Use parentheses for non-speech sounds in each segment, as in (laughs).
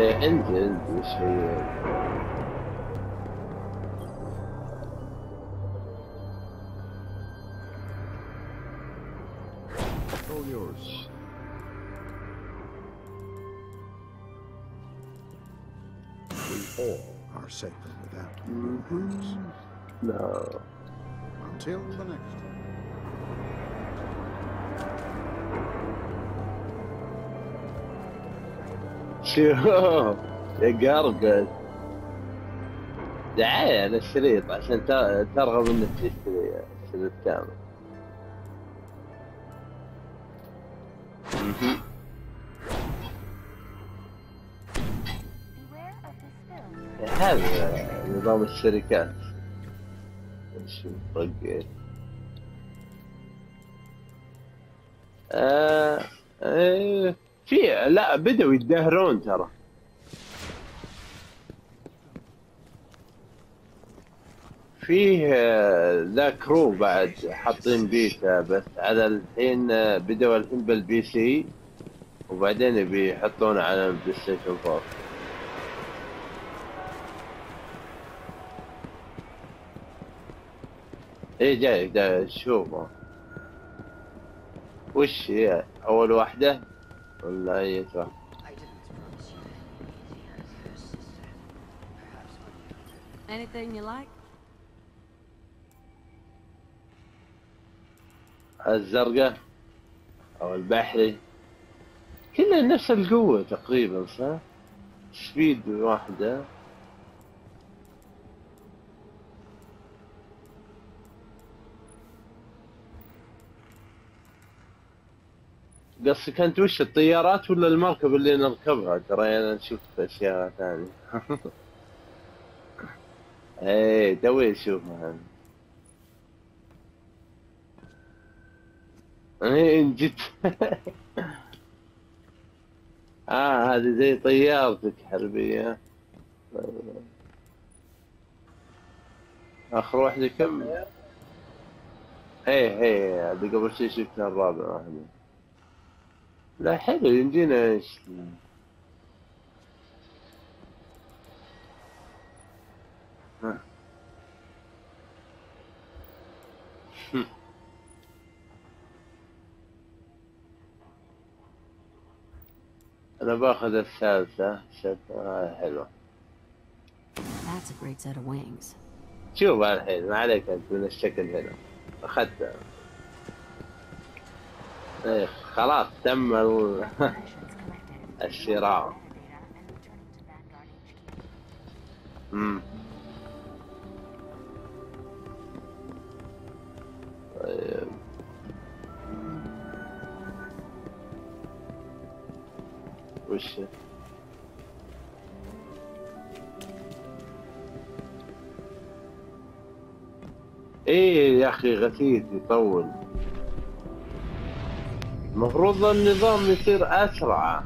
engine is here. All yours. We all are safe without mm -hmm. No. Until the next time. شوف. (laughs) يا قرقد دعاية على الشريط عشان ترغب إنك تشتري الشريط كامل. هذا نظام الشركات. شوف طقيت آه آه في لا بدأوا يتدهرون ترى. فيه آه، The Crew بعد حاطين بيتا بس على الحين آه، بدأوا الحين بال PC وبعدين بيحطونه على ال PlayStation 4 إيه جاي جاي شوفه. وش هي؟ أول واحدة؟ ولا إيه يدفع anything الزرقاء أو البحري. كلها نفس القوة تقريبا صح؟ سبيد واحدة. قصدك انت وش الطيارات ولا المركب اللي نركبها؟ ترى أنا شفت أشياء ثانية. (laughs) إيه توي اشوفها إيه جد (laughs) آه هذه زي طيارتك حربية. اخر واحدة كم؟ إيه إيه هذه قبل شوي شفتها الرابعة واحدة لا حلو يمدينا إيش ها. (laughs) أنا باخذ الثالثة شكلها حلوة That's a great set of wings. شوف الحين ما عليك أنت من الشكل هنا أخذتها إيه خلاص تم ال... الشراء امم وش؟ إيه يا أخي غسيل يطول. المفروض النظام يصير أسرع.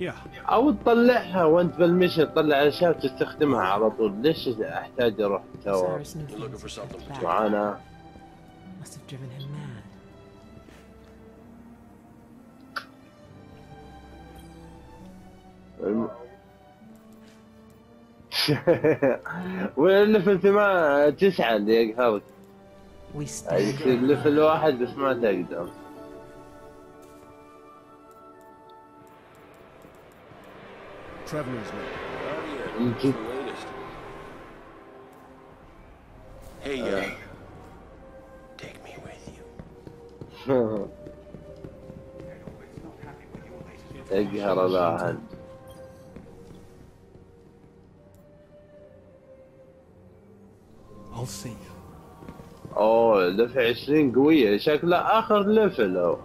Yeah. أو تطلعها وأنت بالمشي تطلع أشياء وتستخدمها على طول. ليش أحتاج أروح توا Cyrus knew وال level ثمان تسعة اللي يقهرك يعني يصير level واحد بس ما تقدر. Oh. Mhm. Hey, uh, take me with you. يقهر الواحد 20 قوية شكلها آخر ليفل هو.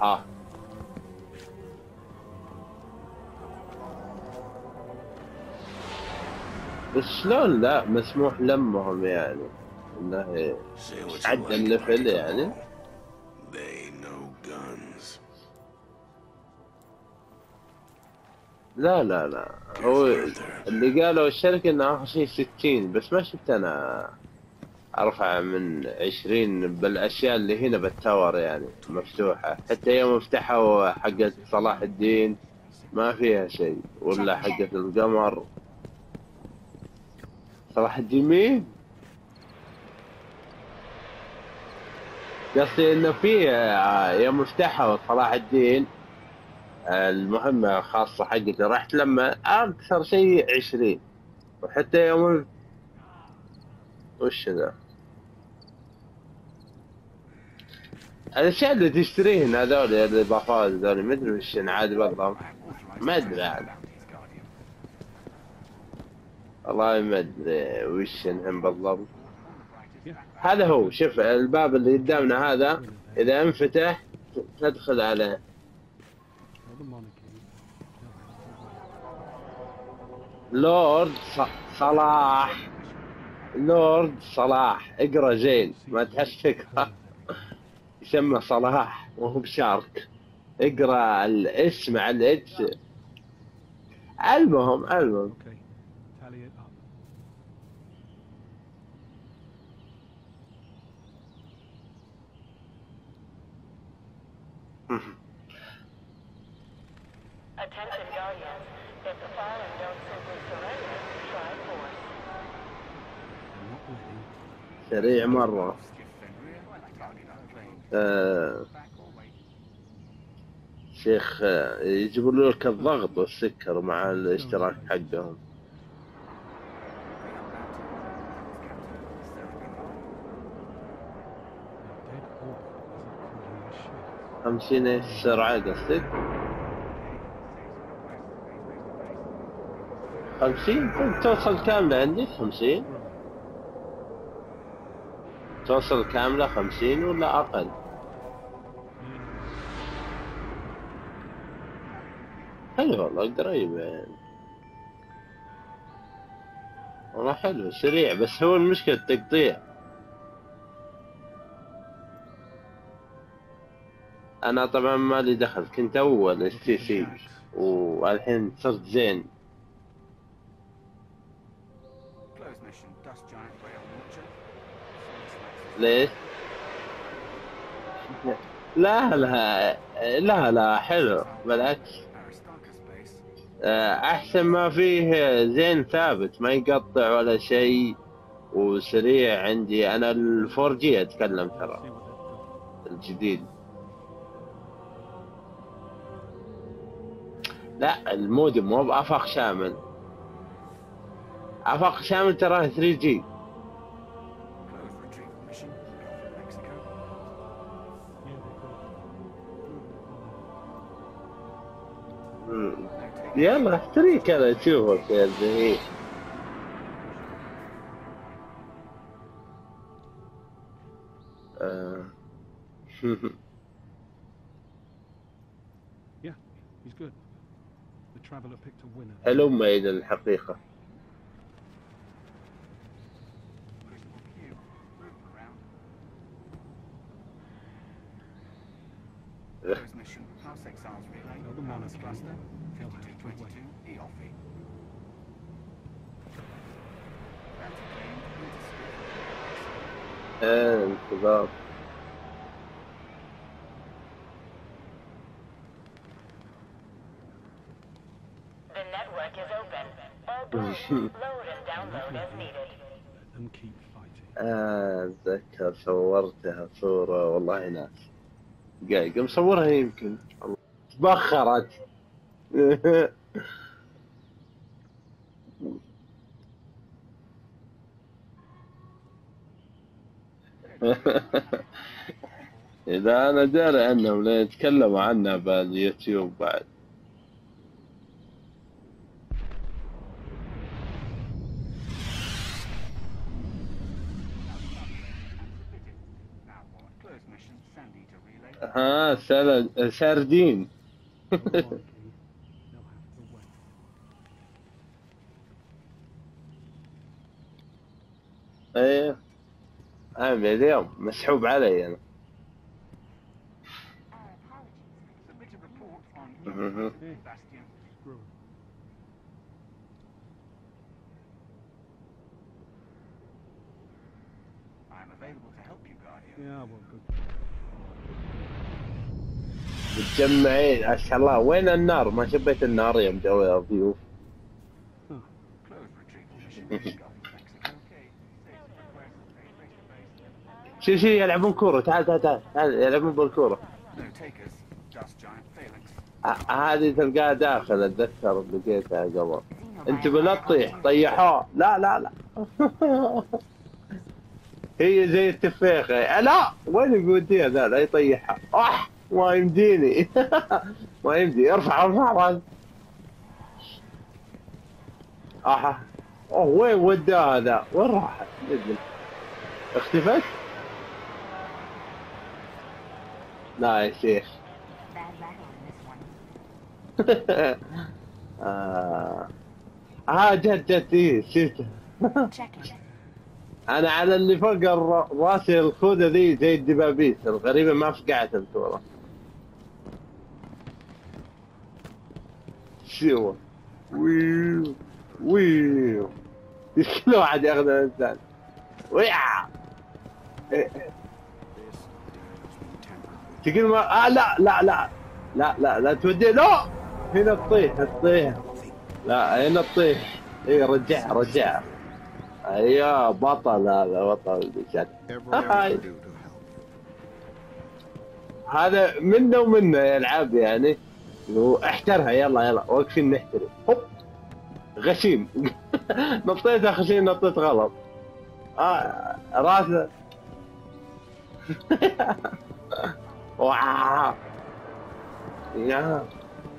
ها. بس شلون لا مسموح لمهم يعني. إنه عدم level يعني. لا لا لا. هو اللي قالوا الشركة إنه آخر شيء 60 بس ما شفت أنا أرفع من 20 بالأشياء اللي هنا بال tower يعني مفتوحة. حتى يوم فتحوا حقت صلاح الدين ما فيها شيء ولا حقت القمر. صلاح الدين مين؟ قصدي إنه في آه، يوم فتحوا صلاح الدين المهمة الخاصة حقتي. رحت لما أكثر شيء 20 وحتى يوم وش ذا؟ الأشياء اللي تشتريهن هذول الاضافات هذول ما أدري وش عاد بالضبط ما أدري عاد والله ما أدري وش انهم بالضبط. هذا هو. شوف الباب اللي قدامنا هذا إذا انفتح تدخل عليه. لورد صلاح. لورد صلاح. اقرأ زين ما تحس تقرأ. يسمى صلاح وهو بشارك. اقرأ الاسم على الاتش المهم المهم. Attention Guardians. سريع مرة. آه شيخ آه، يجبر لك الضغط والسكر مع الاشتراك حقهم. خمسين إيش؟ السرعة قصدك؟ خمسين؟ طيب توصل كاملة عندك خمسين. توصل كاملة خمسين ولا أقل؟ حلو والله قريبة يعني. والله حلو سريع بس هو المشكلة التقطيع. أنا طبعا ما لي دخل كنت أول STC والحين صرت زين. ليش؟ لا لا لا لا حلو بالعكس. آه، أحسن ما فيه زين ثابت ما يقطع ولا شيء وسريع عندي أنا الفور جي أتكلم ترى. الجديد لا المودم مو بافاق شامل افاق شامل تراه 3 جي يلا احتريك أنا اشوفك يا زهير آه. (laughs) Yeah, he's needed. Let them keep fighting. آه، اتذكر صورتها صورة والله ناس دقايق مصورها يمكن. تبخرت. (laughs) إذا أنا داري عنهم لين يتكلموا عنها باليوتيوب بعد. (laughs) ها سردين (laughs) إيه. أنا اليوم مسحوب علي أنا. متجمعين اشهى الله. وين النار؟ ما شبيت النار يا مجوي الضيوف. (laughs) شي شي يلعبون كورة. تعال تعال تعال, تعال يلعبون بالكورة. No takers. Dust giant phalanx. ه- هذه تلقاها داخل أتذكر لقيتها قبل. Xenovirus انت بلا تطيح. طيحوه لا لا لا. (laughs) هي زي التفيخة آه، لا وين بيوديها ذا لا يطيحها أح ما يمديني. (laughs) ما يمدي. ارفع ارفع راس اح أوه وين وداها ذا؟ وين راحت؟ اختفت؟ لا يا شيخ. (laughs) آه. آه جت جت إيه شفته Checking. (laughs) أنا على اللي فوق راسي الخوذة ذي زي الدبابيس الغريبة ما فقعت الكورة شو ويو ويو. (laughs) كل واحد ياخذ الإنسان؟ ويع تقول ما آه لا لا لا لا لا لا تودي لا! هنا تطيح تطيح. لا هنا تطيح. إي رجعها رجعها أيوه بطل هذا بطل بجد you. هذا منه ومنه يلعب يعني. احترها يلا يلا واقفين نحترم. هوب. غشيم. (laughs) نطيتها خشين نطيت غلط. آه راسه (laughs) واو. يا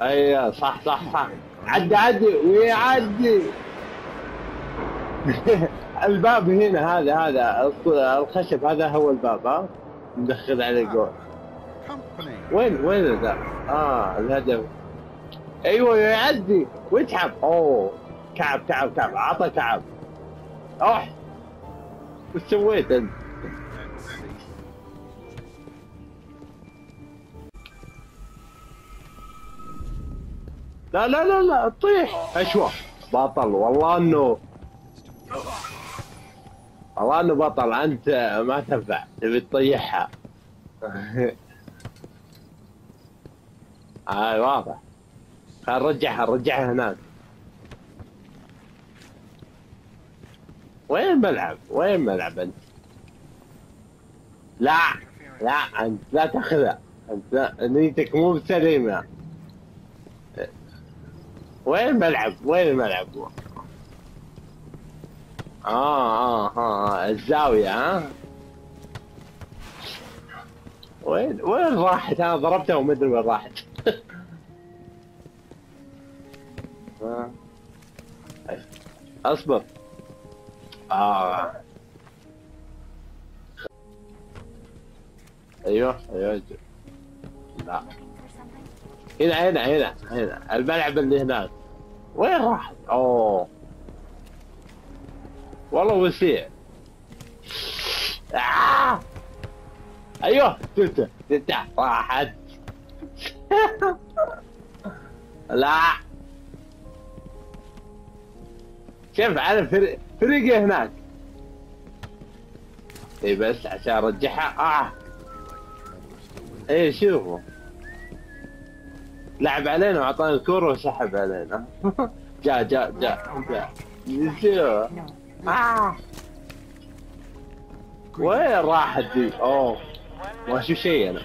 أيوه صح صح صح. عدي عدي ويعدي (laughs) الباب هنا هذا هذا الخشب هذا هو الباب ها؟ مدخل عليه جول. وين وين ذا؟ آه الهدف. أيوه يعدي ويتعب أوه. كعب كعب كعب عطى كعب أوح. وش سويت أنت؟ لا لا لا لا طيح. أشوى. بطل والله انه والله إنه بطل. أنت ما تنفع. تبي تطيحها. (laughs) هاي واضح. خل نرجعها نرجعها هناك. وين الملعب؟ وين الملعب أنت؟ لا لا أنت لا تاخذها. أنت نيتك مو سليمه وين الملعب؟ وين الملعب؟ آه آه آه الزاوية ها؟ وين وين راحت؟ أنا ضربتها وما أدري وين راحت. (laughs) آه. أصبر. آه أيوه أيوه لا? هنا هنا هنا هنا. الملعب اللي هناك. وين راحت؟ أوه. والله وسيع. آه! أيوه تلته تلته راحت. (laughs) لا. شوف على فريق فريقي هناك. اي بس عشان أرجعها. آه. إيه شوفوا. لعب علينا وأعطانا الكورة وسحب علينا. (laughs) جاء جاء جاء جاء. آه. وين راحت دي؟ أوه. ما أشوف شيء أنا.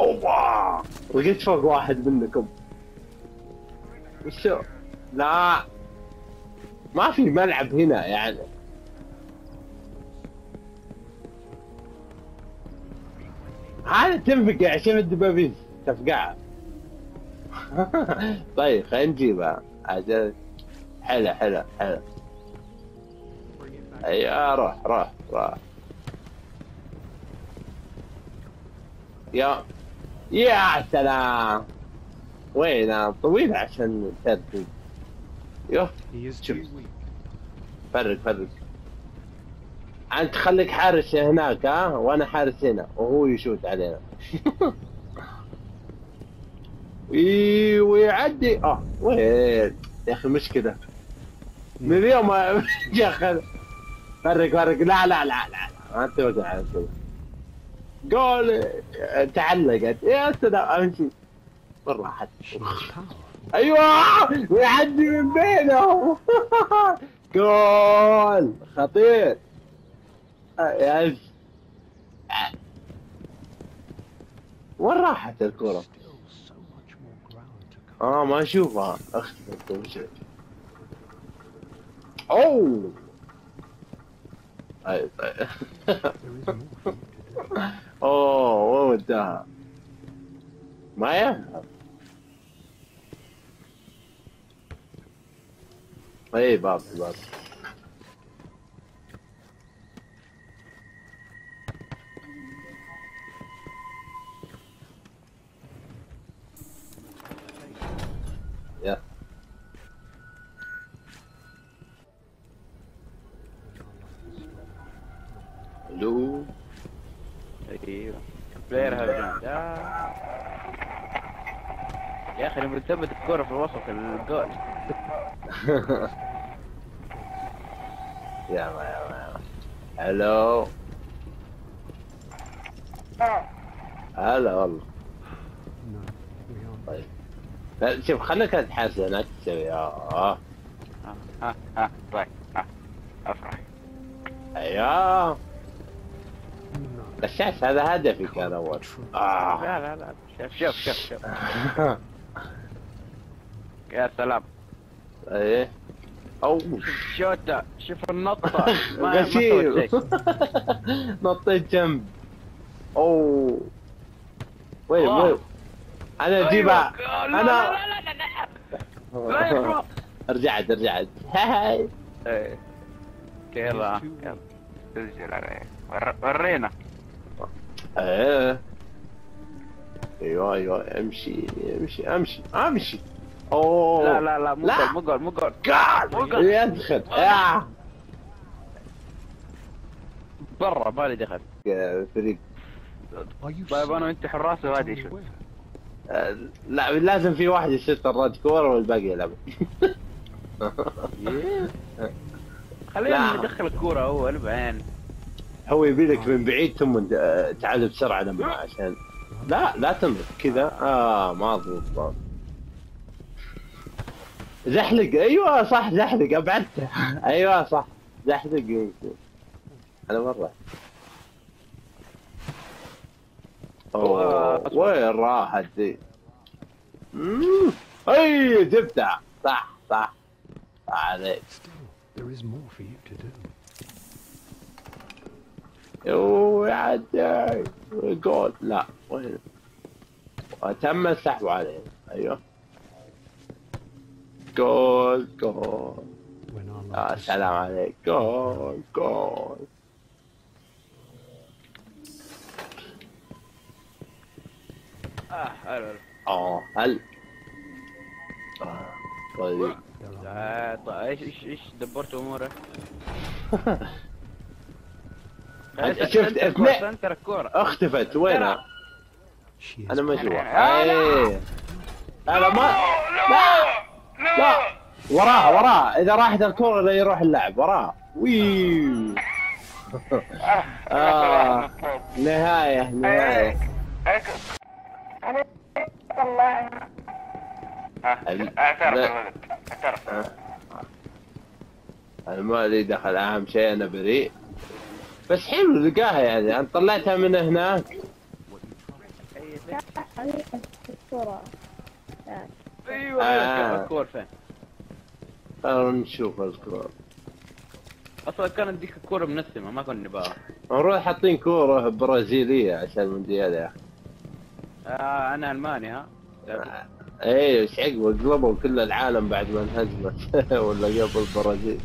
اوه لقيت فوق واحد منكم. وشو؟ لا. ما في ملعب هنا يعني. هذا تنفقع شوف الدبابيس. تفقعها (laughs) طيب خلينا نجيبها عشان حلا حلا حلا. أيوه روح روح روح. يا يا سلام. وين؟ طويل عشان ترتب يوه weak. فرق فرق. أنت خليك حارس هناك ها؟ وأنا حارس هنا وهو يشوت علينا. (laughs) ويعدي. آه وين؟ يا أخي مشكله من اليوم ما (laughs) جا خل فرق فرق. لا لا لا لا ما توقع كذا جول تعلقت. يا سلام أمشي. powerful. أيوه ويعدي من بينهم. (laughs) جول خطير. آه، يس وين راحت الكرة؟ Ground to cover. آه ما اشوفها اختفت ومشيت اوه طيب طيب There is more for you to do. ألو أيوه. بلاير هاف يا أخي لما تثبت الكرة في وسط الجول. (laughs) يا ما يا ما ألو هلا والله. طيب. شوف خليك تحسن أكثر يا ها ها ها طيب ها أفرح. أيوه. الشاش هذا هدفي كان أول. آه. لا لا لا. شوف شوف شوف شوف. (laughs) يا سلام. إيه. أو شوف الشوتة شوف سويت غشيم. (laughs) نطيت جنب. أوه. وين آه. وين؟ أنا اجيبها أيوة. أنا لا لا لا لا لا. يخرب. رجعت رجعت هاي. إيه. يلا. ورينا. إيه أيوه أيوه. أمشي أمشي أمشي أمشي. أوه. لا لا لا مو. جول مو جول مو جول. قاعد يدخل. آه. برا بالي دخل. فريق. طيب أنا وانت حراس وهذه شو? آه، لا لازم في واحد يشوت الرد كوره والباقي يلعب. (laughs) خلينا. ندخل الكورة أول بعدين. هو يبي لك من بعيد ثم تعال بسرعة لما عشان لا لا تنط كذا. آه ما ضبط زحلق. أيوه صح زحلق. أبعدته. (laughs) أيوه صح. زحلق. يمكن. أنا مره أوه وين راحت ذي؟ أي جبتها صح صح. صح عليك. Still, there is more for you to do. يو يعدي جول لا. وين وتم السحب عليه. أيوه. جول جول is سلام عليك جول جول آه حلو. آه هل؟ آه، طيب. آه، طيب. إيش إيش إيش دبرت اموره؟ (laughs) شفت اثنين اختفت وينها؟ أنا ما اشوفها لا، لا. إيه. لا لا ما لا لا. وراها وراها إذا راحت الكورة لا يروح اللاعب. وراها ويو (laughs) آه. نهاية نهاية. ال- لا. آه. أنا ما لي دخل أهم شيء أنا بريء. بس حلو لقاها يعني. أنا طلعتها من هناك أيوه آه. أيوه الكور فين؟ نشوف الكورة أصلا كانت ديك الكورة منسمة ما كنا نبغاها نروح حاطين كورة برازيلية عشان المونديال يا أخي آه أنا ألماني ها؟ إيه إيش عقبه؟ قلبوا كل العالم بعد ما انهزمت. (laughs) ولا قبل البرازيل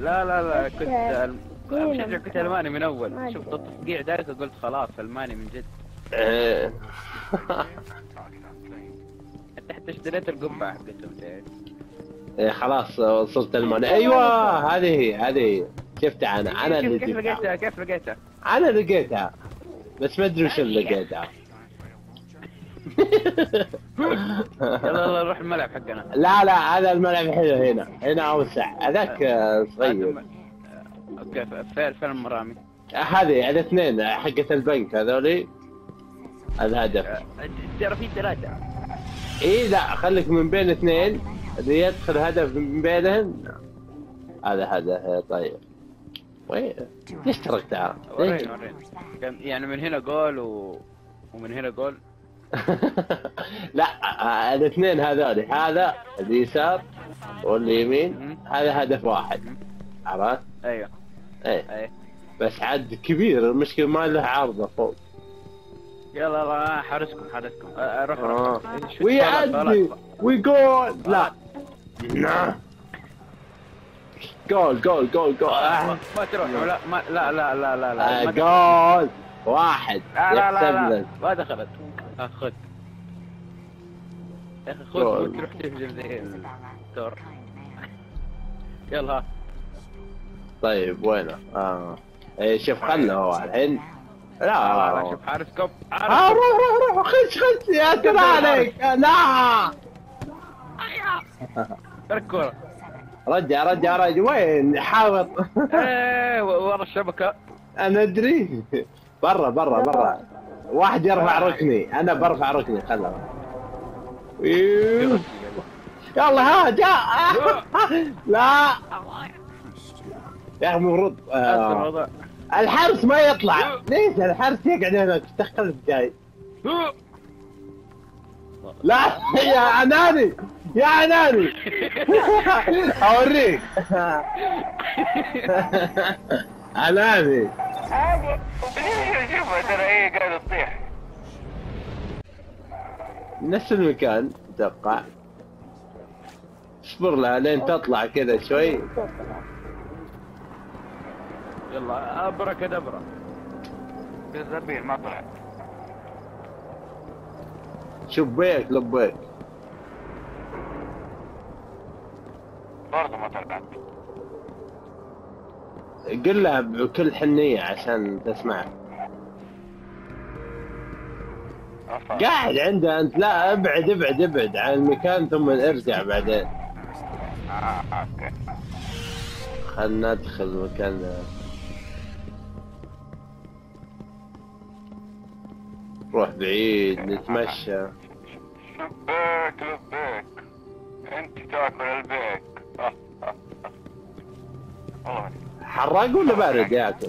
لا لا لا كنت مشجع كنت ألماني من أول. شفت التصقيع ذاك قلت خلاص ألماني من جد. إيه (laughs) أنت حتى اشتريت القبعة حقتهم. إيه خلاص وصلت ألمانيا. أيوه هذه هي هذه هي. شفتها أنا؟ أنا اللي كيف لقيتها. كيف لقيتها؟ أنا لقيتها. بس ما أدري وش اللي لقيتها. (laughs) يلا يلا نروح الملعب حقنا. لا لا هذا الملعب حلو هنا. هنا أوسع. هذاك آه، صغير. أوكي ف- فين فين المرامي؟ هذه على اثنين حقة البنك هذولي. الهدف. ترى في ثلاثة. إي لا خليك من بين اثنين. اللي يدخل هدف من بينهم هذا هدف طيب. وين؟ ليش تركتها؟ ليش؟ وريني وريني. يعني من هنا جول و... ومن هنا جول. (laughs) لا الاثنين هذول هذا اليسار واليمين. هذا هدف واحد. عرفت؟ أيوه إيه أيوه بس عاد كبير المشكلة ما له عارضة فوق يلا يلا حارسكم حارسكم آه، روح آه. روح شوت ويعدي ويجول لا نعم. جول جول جول جول. آه. ما تروح لا ما لا لا لا لا لا آه،. جول واحد لا لا لا, لا. ما دخلت آه، خذ يا أخي خذ. وتروح تهجم زي الدور. يلا طيب وينه؟ آه. إيه شوف خله هو الحين. لا. لا لا شوف حارسكم آه حارسكم روح روح روح خش خش يا (laughs) ترى عليك. لا. ترك كورة. رجع رجع رجع. وين؟ حاوط إيه ورا الشبكة. أنا أدري. برا برا برا. واحد يرفع ركني. أنا برفع ركني خله. يلا. ها جاء. لا. يا أخي المفروض آه. الوضع الحرس ما يطلع. ليش الحرس يقعد هناك دخل جاي لا يا عناني يا عناني (laughs) أوريك. عناني شوف ترى إيه قاعد تطيح نفس المكان أتوقع. اصبر لها لين تطلع كذا شوي. يلا ابرك دبرة بالزبير ما طلع شبيك لبيك برضه ما طلعت. قل لها بكل حنية عشان تسمع. قاعد عنده أنت. لا ابعد ابعد ابعد عن المكان ثم ارجع بعدين. أوكي. خلنا ندخل مكان روح بعيد نتمشى. لبيك لبيك انت تاكل البيك (laughs) والله. حراق ولا بارد ياكل؟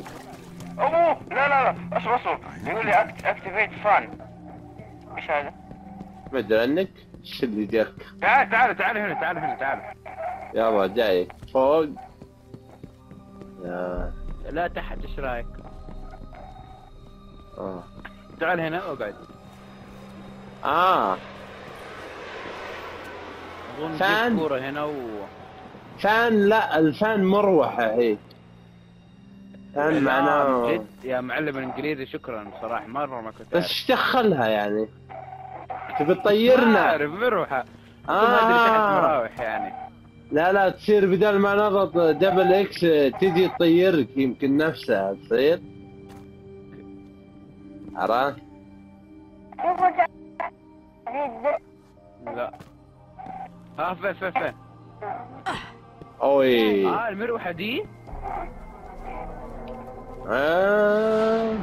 ابوه لا لا لا. اصبر اصبر. يقول لي activate fan إيش هذا؟ ما أدري عنك. إيش اللي جاك؟ تعال تعال تعال هنا تعال هنا تعال. يلا جاي. فوق. يا لا تحت إيش رأيك؟ آه. تعال هنا اقعد آه أظن fan. كورة هنا و fan لا ال fan مروحة هي fan لا، معناه جد يا معلم الانجليزي شكرا صراحة مرة ما كنت بس. إيش دخلها يعني؟ تبي تطيرنا ما أدري تحت آه. مراوح يعني لا لا تصير بدل ما نضغط double X تجي تطيرك يمكن نفسها تصير عرفت؟ لا. ها فين فين فين؟ أوي. آه المروحة دي؟ آه.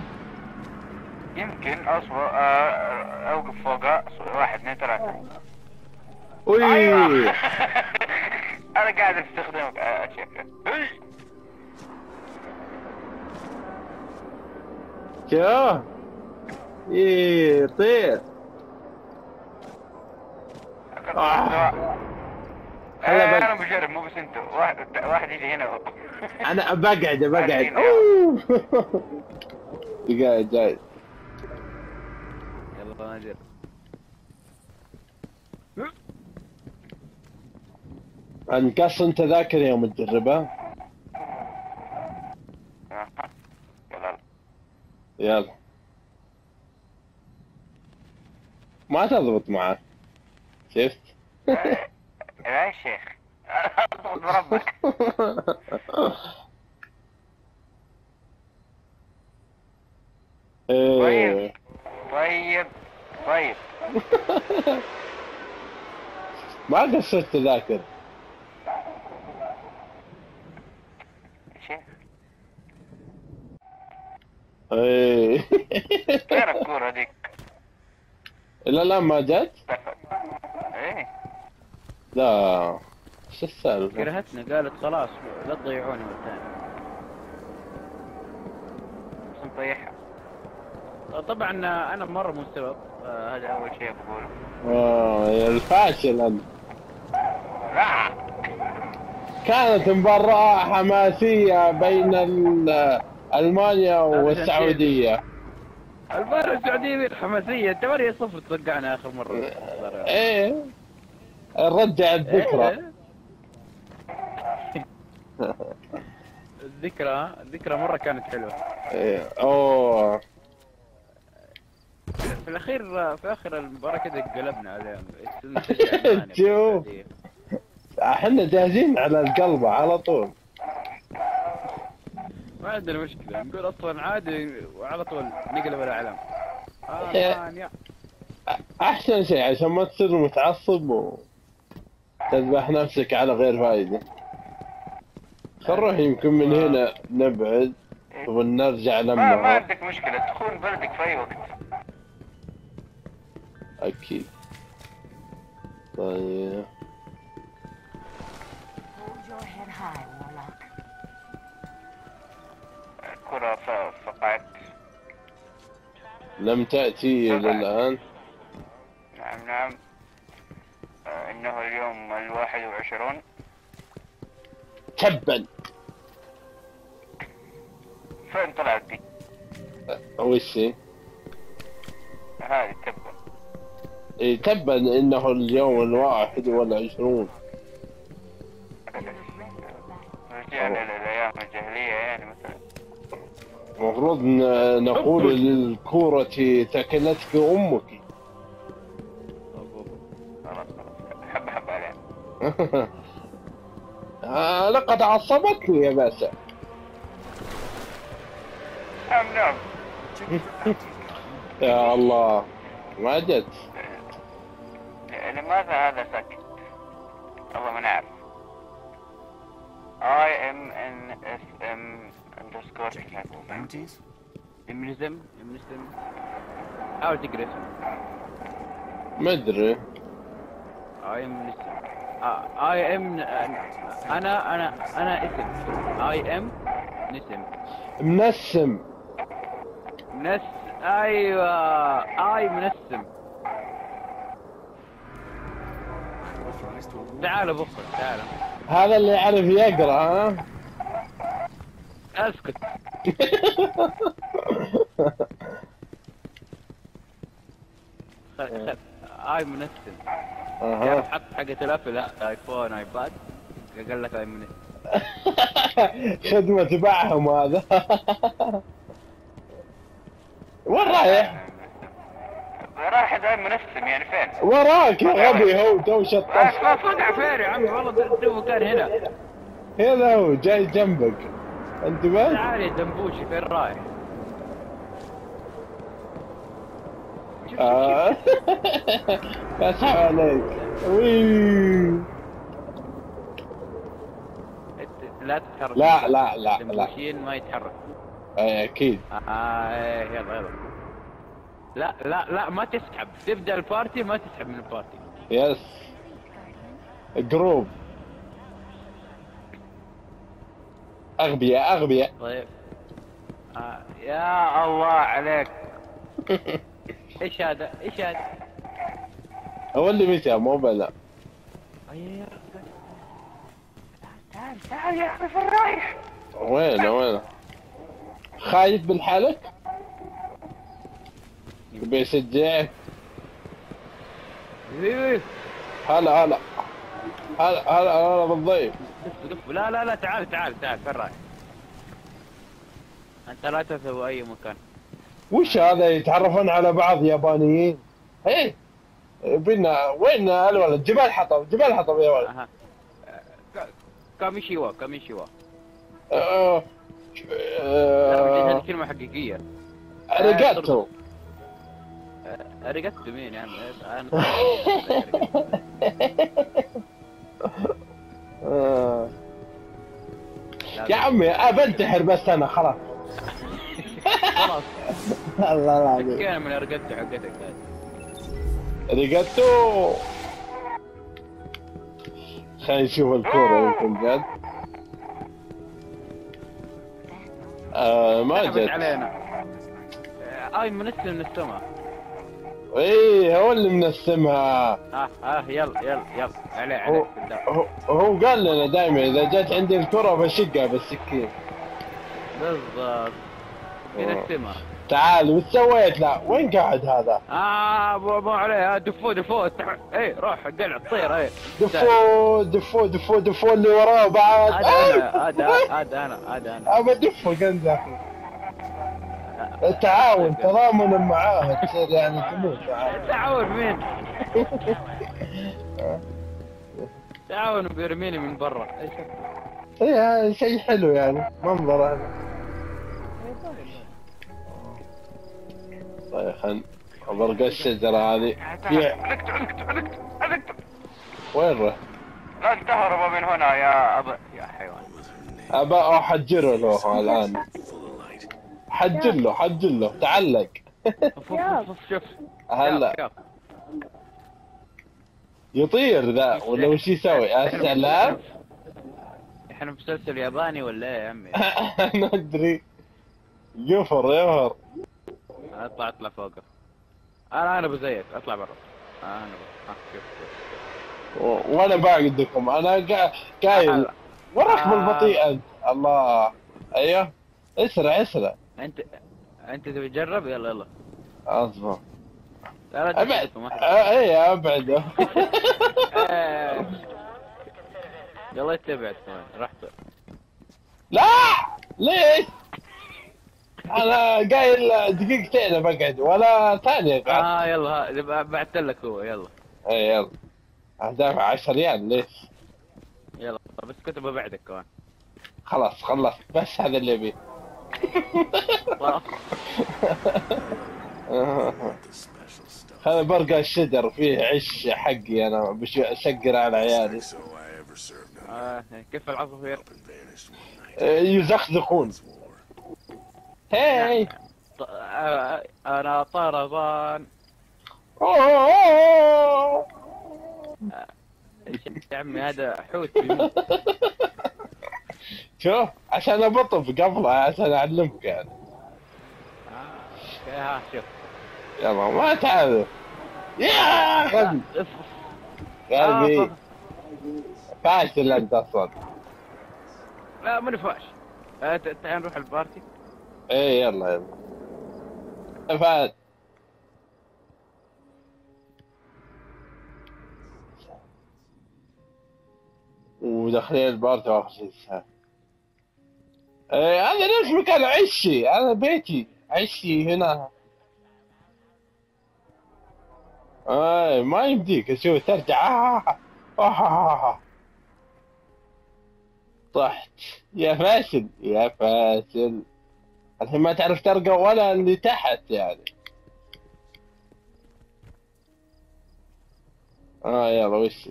يمكن اصبر آه، أوقف فوقها واحد اثنين ثلاثة. أوي. (laughs) أنا قاعد أستخدمك آه، أشياء. شوف إيه طير. آه. آه، بق- أنا مجرب مو بس أنتوا واحد واحد يجي هنا أنا بقعد (laughs) بقعد. أوه. (laughs) جاي جاي. يلا نجرب أنقص أنت ذاكر يوم تجربها يلا. يلا. ما تضبط معك شفت؟ (laughs) يا شيخ. اضبط بربك. (laughs) إيه. طيب. طيب. (laughs) ما قصرت تذاكر. شيخ. إيه. فين الكورة ذيك؟ لا لا ما جت إيه. لا. شو السالفة؟ كرهتنا قالت خلاص لا تضيعوني من ثاني بس نطيحها. طبعا أنا مرة مو سبب آه، هذا أول شيء بقوله يا الفاشل أنت. لا. كانت مباراة حماسية بين ألمانيا والسعودية. المباراة السعودية الحماسية 8 0 توقعنا آخر مرة. إيه. نرجع الذكرى. إيه. الذكرى الذكرى مرة كانت حلوة. إيه. أوه. في الأخير في آخر المباراة كذا قلبنا عليهم. (laughs) المانيا شوف. إحنا جاهزين على القلبة على طول. ما عندنا مشكلة. نقول أصلا عادي وعلى طول نقلب الأعلام. المانيا أحسن شيء عشان ما تصير متعصب وتذبح نفسك على غير فايدة. خل نروح يمكن من هنا نبعد ونرجع ما ما لما عندك مشكلة. تكون بلدك في أي وقت. أكيد. طيب. Hold your head high, الكرة فقعت. لم تأتي إلى الآن نعم نعم. آه، إنه اليوم الواحد وعشرون. تبا. فين طلعت دي؟ وش هي؟ هذه تبا. إيه تبا إنه اليوم الواحد والعشرون. رجعنا للأيام الجاهلية يعني مثلا. المفروض نقول للكورة ثكلتك أمك. حبة (laughs) عليها آه لقد عصبتني يا باسل. نعم نعم. يا الله ما جت لماذا هذا ساكت؟ والله ما نعرف. I am an SM underscore Bounties? امنزم امنزم حاول تقرا اسمه ما أدري I am نسم آه، I am أنا أنا أنا اسم I am نسم منسم منس أيوه اي منسم تعال أخوك تعال هذا اللي يعرف يقرأ ها؟ أسكت. (laughs) خل خل آي منسم تعرف أها. حط حقة الابل آيفون آيباد. قال لك آي منسم (laughs) خدمة تبعهم هذا. (laughs) وين رايح؟ راح ذا منسم يعني فين؟ وراك يا غبي هو تو شطف ما فقع فين يا عمي والله دوبه كان هنا. هذا هو جاي جنبك. انتبه تعال يا دنبوشي فين رايح؟ شوف- آه. (laughs) عليك. لا تتحرك. لا لا لا لا. ما يتحرك. أي أكيد. آه يلا يلا. لا لا لا ما تسحب. تبدأ ال party ما تسحب من ال party. Yes. Group. أغبياء أغبياء. طيب. آه يا الله عليك. (laughs) إيش هذا؟ إيش هذا؟ هو اللي مشى مو بلا. أي- تعال تعال يا أخي فين رايح وين وين؟ خايف بالحلق بيشجعك. إيه، هلا هلا. هلا هلا هلا بالضيف. دف دف لا لا لا تعال تعال تعال فين رايح؟ أنت لا تذهب أي مكان. وش هذا؟ يتعرفون على بعض يابانيين. إيه بينا وين الولد جبال حطب جبال حطب يا ولد. كاميشيوا كاميشيوا. آه، هذه كلمة حقيقية. اريجاتو رقدت مين عم أنا (laughs) يا عمي ابنتحر بس أنا خلاص. خلاص. (laughs) الله العظيم. كان من رقدت حقتك هذه رقدتو. خلينا نشوف الكورة يمكن جد. آه ما جت. علينا. آه، اي منسل من السماء. إيه هو اللي منسمها. آه آه يلا يلا يلا. عليه عليه. هو, هو قال لنا دائما إذا جت عندي الكرة بشقها بالسكين. بالضبط. من. السماء تعال وش سويت؟ لا وين قاعد هذا؟ آه مو مو عليه. آه، دفو دفو. إيه روح قلع طير إيه. دفو دفو دفو دفو اللي وراه بعد. هذا أنا (laughs) هذا أنا هذا أنا. أبى دفو قنزة. التعاون تضامن معاه تصير يعني تموت تعاون مين؟ (laughs) تعاون بيرميني من برا. إيه شيء حلو يعني منظر هذا. طيب خل برقى الشجرة هذه. في علقت علقت علقت علقت وين رحت؟ لا تهرب من هنا يا أب... يا حيوان. ابى أحجره له الآن. (laughs) حجر له حجر له. تعلق. شوف. هلا. يطير ذا ولا وش يسوي؟ يا سلام إحنا مسلسل ياباني ولا إيه يا عمي؟ (laughs) أنا أدري. يفر يفر. أطلع أطلع فوقه أنا أنا بزيك أطلع برا. أنا. آه شوف وأنا بعدكم. أنا قا- قايل. وراك آه. بالبطيء أنت. الله. أيوه. اسرع اسرع. انت أنت تبي تجرب؟ يلا يلا. أصبر. أبعد. آه، إيه ابعد. (laughs) يلا انت ابعد كمان رحت لا! ليش؟ أنا قايل دقيقتين بقعد ولا ثانية قاعد. آه يلا بعت لك هو يلا. إيه يلا. دافع 10 ريال ليش؟ يلا بس كنت ببعدك كمان. خلاص خلصت بس هذا اللي ابيه (laughs) هذا برقى الشجر فيه عش حقي أنا بش أشقر على عيالي آه كيف night. إيه، يزخزخون هاي آه، أنا طربان أوه. إيش يا عمي هذا حوت. (laughs) شوف عشان ابطب قبله عشان أعلمك يعني. آه، ها شوف. يلا ما تعرف. يا! غبي أف. غبي آه، فاشل أنت أصلا. لا ماني فاش آه، تعال نروح ال party. إيه يلا يلا. فهد وداخلين البارتي وآخر شيء. إيه هذا ليش مكان عشي؟ هذا بيتي. عشي هنا. إيه ما يمديك. أشوف ترجع. آه آه آه آه. طحت. يا فاشل يا فاشل. الحين ما تعرف ترقى ولا اللي تحت يعني. آه يلا وش؟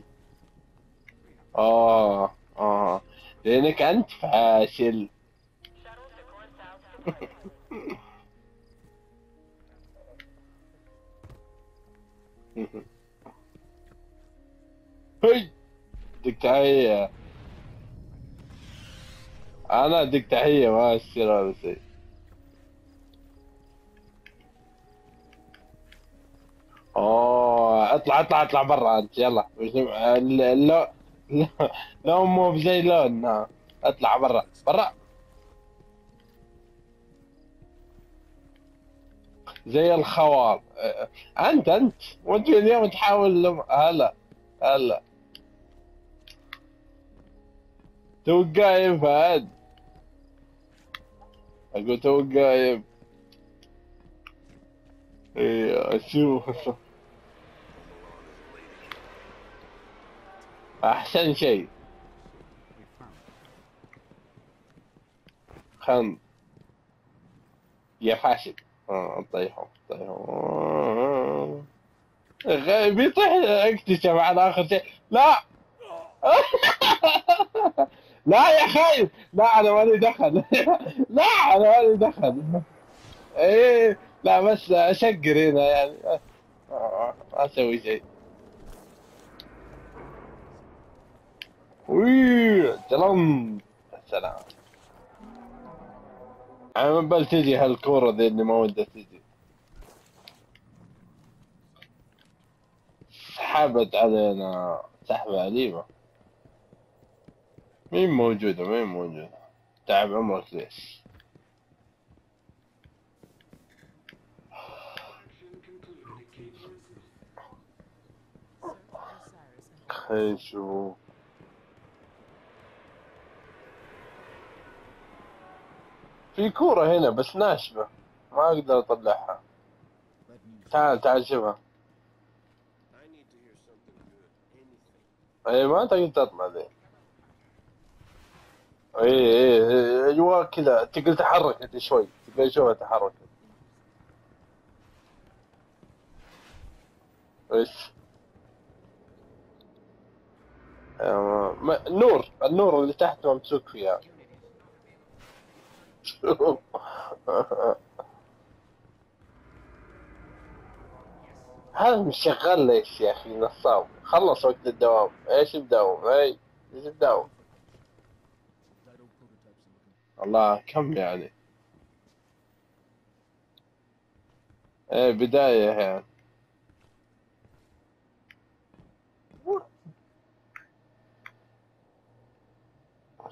آه آه. لأنك أنت فاشل. هي دك تحية أنا اديك تحية ما يصير هذا شيء اوه اطلع اطلع اطلع برا انت يلا لو لو مو بزي لون. اطلع برا برا زي الخوار. انت انت. وانت اليوم تحاول لم- هلا هلا. تو قايم فهد. أقول تو قايم إيه أشوف أحسن شيء. خن يا فاشل. آه طيحوا طيحوا. بيطيح اكتشف على آخر شيء. لا. (laughs) لا يا خايف لا أنا مالي دخل. (laughs) لا أنا مالي دخل. إيه لا بس أشقر هنا يعني. آه، ما أسوي شيء. وي تلم. سلام من بال تجي هالكورة ذي اللي ما ودها تجي. سحبت علينا سحبة أليمة مين موجودة؟ مين موجودة؟ تعب عمرك ليش؟ خلينا في كورة هنا بس ناشفة. ما أقدر أطلعها. تعال تعال شوفها. اي ما تقدر تطلع ذي. اي اي اي أيوه كذا. تقدر تحرك شوي. تقدر تشوفها تحرك إيش؟ آه، نور. النور اللي تحت ممسوك فيها. (laughs) هذا مش شغال ليش يا أخي؟ نصاب. خلص وقت الدوام. إيش الدوام؟ إي إيش الدوام؟ الله كم يعني؟ إيه بداية يعني.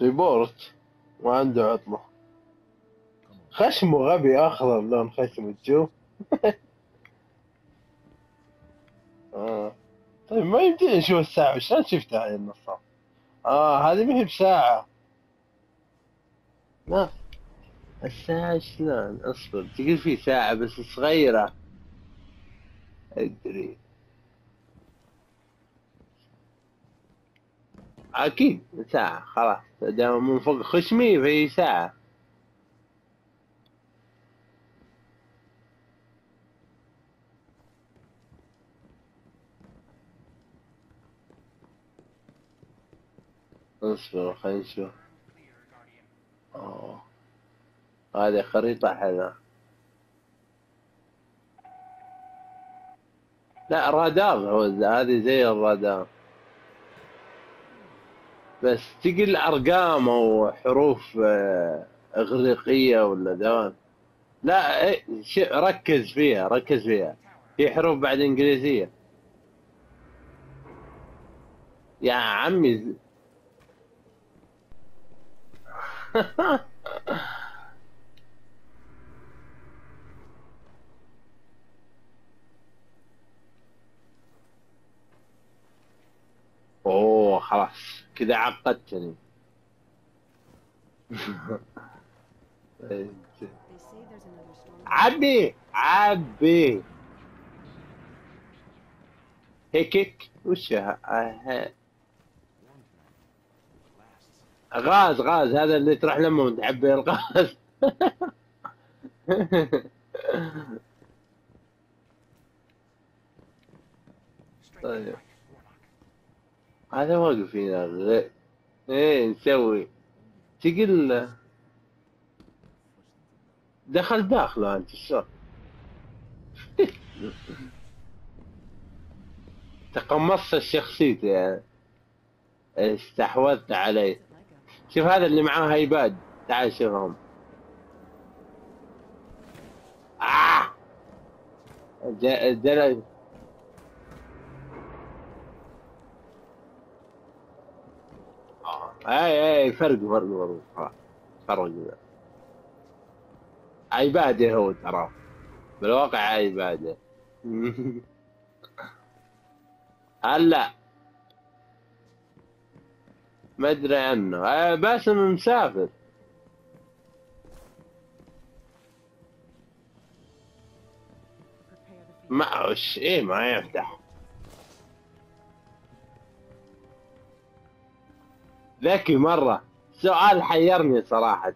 ريبورت وعنده عطلة. خشمه غبي اخضر لون خشمه تشوف (laughs) آه. طيب ما يمديني أشوف الساعة شلون شفتها هاي النصاب آه هذه ما هي بساعة. لا. الساعة شلون؟ أصبر تقول في ساعة بس صغيرة. أدري. أكيد ساعة خلاص. دام من فوق خشمي فهي ساعة. اصبر خلينا نشوف أوه. هذه خريطة حلوة. لا رادار هو هذه زي الرادار بس تقل أرقام أو حروف آه، إغريقية ولا دون لا إيه، ركز فيها ركز فيها. في حروف بعد إنجليزية. يا عمي (laughs) اوه خلاص. كذا عقدتني. عبي عبي. هيك هيك وش غاز غاز هذا اللي تروح لما تعبي الغاز. طيب. هذا واقف هنا غ- إيه نسوي. تقل. دخل داخله أنت شلون تقمصت شخصيتي يعني. استحوذت عليه. شوف هذا اللي معاه ايباد تعال شوفهم آه! ج- جل... آه. اي أي فرق فرق فرق. فرق. عباده هو ترى. بالواقع عباده (laughs) هلا. ما أدري عنه. آه باسم مسافر. وش إيه ما يفتح. ذكي مرة. سؤال حيرني صراحة.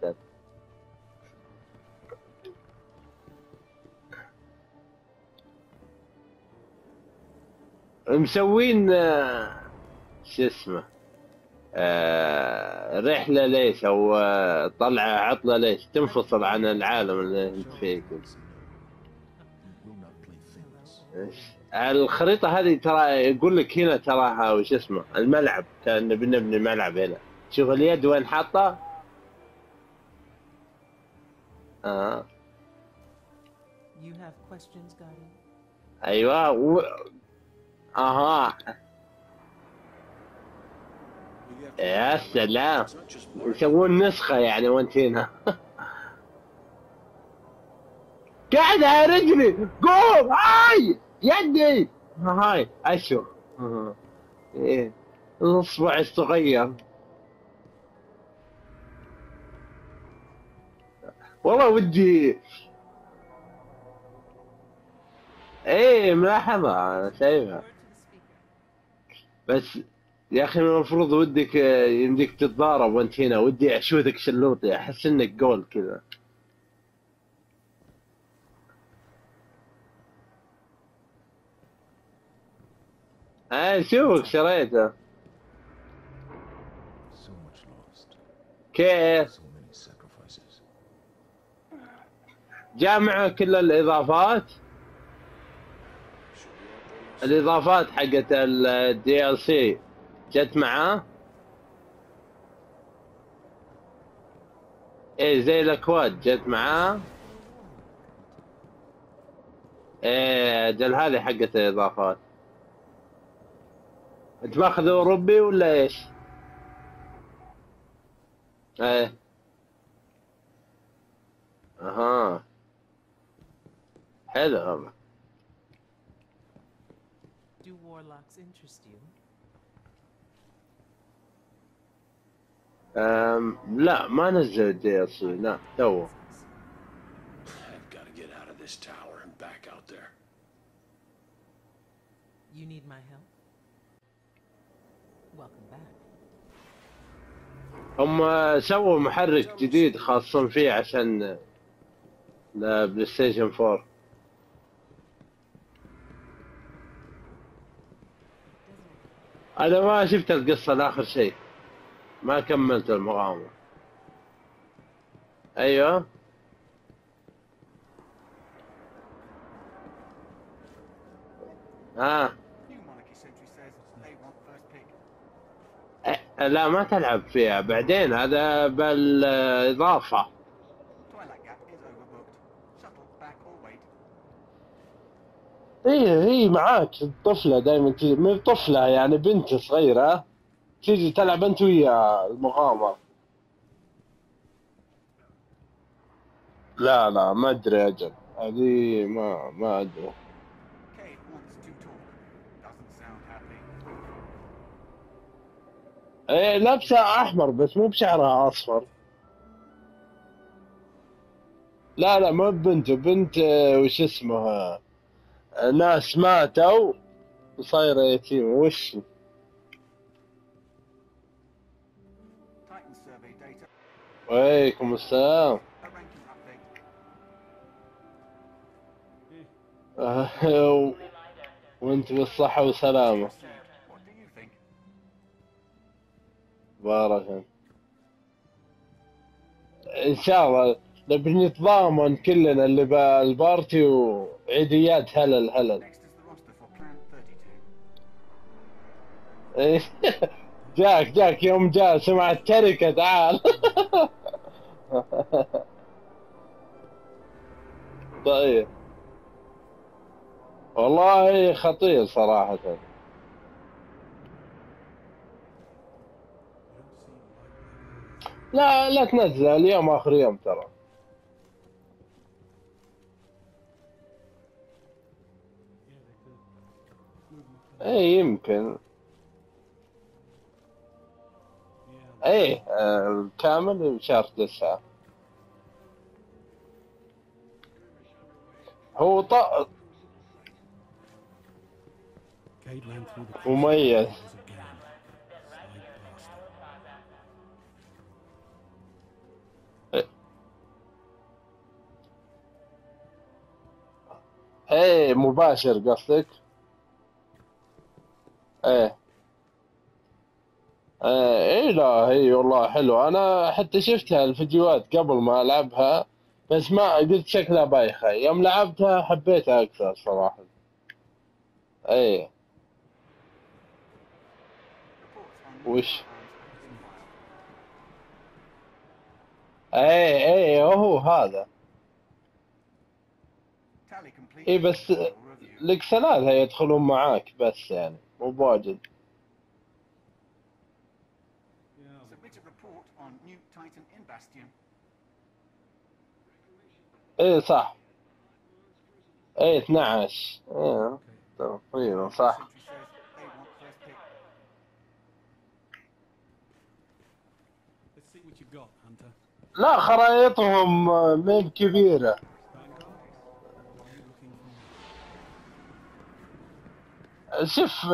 مسوين آه، شو اسمه؟ آه، رحلة ليش؟ أو آه، طلعة عطلة ليش؟ تنفصل عن العالم اللي أنت فيه؟ الخريطة هذه ترى يقول لك هنا تراها وش اسمه؟ الملعب. كأن بنبني ملعب هنا. شوف اليد وين آه. Questions, Guardian? أيوه. و... أها. يا سلام. يسوون نسخة يعني وانت هنا (laughs) قاعد على رجلي. قوم هاي يدي. هاي أها. إيه الأصبع الصغير. والله ودي. إيه ملاحظة أنا شايفها. بس يا أخي من المفروض ودك آه، يمديك تتضارب وأنت هنا. ودي اشوتك شلوطي أحس إنك جول كذا. اي شوفك شريته. كيف. جاء معه كل الإضافات؟ الإضافات حقت الدي ال سي جت معاه. إيه زي الأكواد جت معاه. إيه جل هذه حقت الإضافات. أنت ماخذ اوروبي ولا إيش؟ إيه. أها. حلو والله Do warlocks interest you? أم لا ما نزل الدي ال سي لا تو I've got to get out of this tower and back out there. You need my help? Welcome back. هم سووا محرك جديد خاصين فيه عشان البلاي ستيشن 4 أنا ما شفت القصة لآخر شيء ما كملت المغامرة. أيوه. ها. أه، لا ما تلعب فيها. بعدين هذا back or wait. هي هي معاك. الطفلة دائما من طفلة يعني بنت صغيرة. تيجي تلعب انت ويا المغامرة. لا لا ما أدري أجل. هذه ما ما أدري. إيه لابسة أحمر بس مو بشعرها أصفر. لا لا مو بنت بنت آه، وش اسمها؟ آه، ناس ماتوا وصايرة يتيمة وش؟ وعليكم السلام A ranking update. آه، وانت بالصحة والسلامة? بارك. إن شاء الله نبي نتضامن كلنا اللي بالبارتي وعيديات هلل هلل Next is the roster for Plan 32. جاك جاك يوم جاء سمع التركة تعال (laughs) (laughs) طيب. والله خطير صراحة. لا لا تنزل اليوم آخر يوم ترى. اي يمكن. إيه آه كامل شهر تسعة هو ط مميز. إيه مباشر قصدك؟ إيه. اي لا هي والله حلوة. أنا حتى شفتها الفيديوهات قبل ما ألعبها بس ما قلت شكلها بايخة. يوم لعبتها حبيتها أكثر صراحة. اي وش؟ اي اي هو هذا. اي بس. الاكسلات يدخلون معاك بس يعني مو بواجد. إيه صح. إيه 12 إيه صح. لا خرائطهم مين كبيرة. شف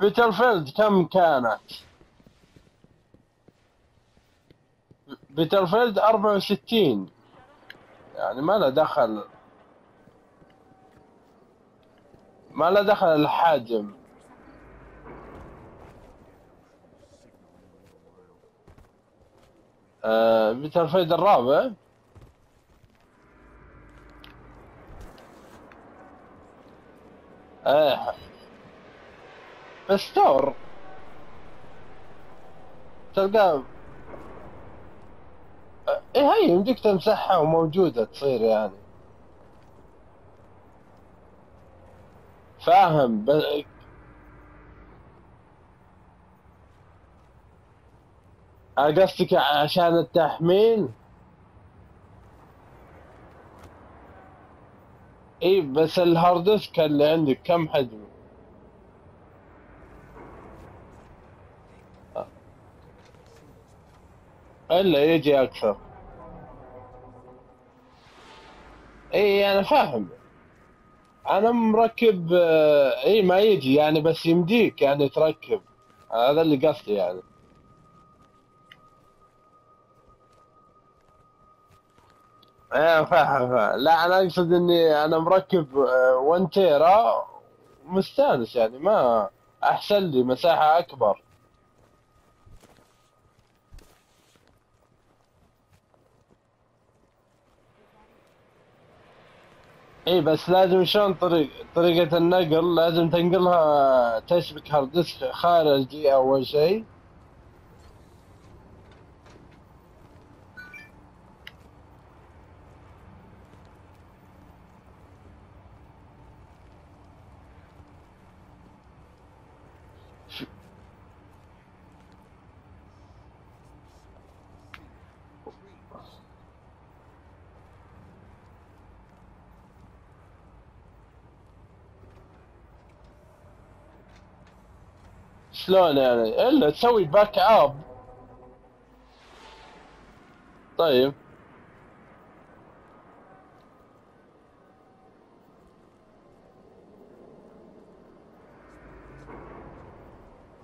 بيتلفيلد آه، كم كانت؟ بيتلفيلد 64 يعني ما له دخل. ما له دخل الحجم آه بيتلفيلد الرابع. إيه بس تور تلقاه إيه هي يمديك تمسحها وموجودة تصير يعني. فاهم ب... قصدك عشان التحميل؟ اي بس ال hard اللي عندك كم حجمه؟ إلا يجي أكثر. إي أنا فاهم. أنا مركب آه، إي ما يجي يعني بس يمديك يعني تركب. هذا اللي قصدي يعني. إيه فاهم فاهم. لا أنا أقصد إني أنا مركب 1 تيرا مستانس يعني ما أحسن لي مساحة أكبر. اي بس لازم شلون طريق طريقة النقل؟ لازم تنقلها تشبك hard disk خارجي أول شيء. شلون يعني إلا تسوي باك اب طيب.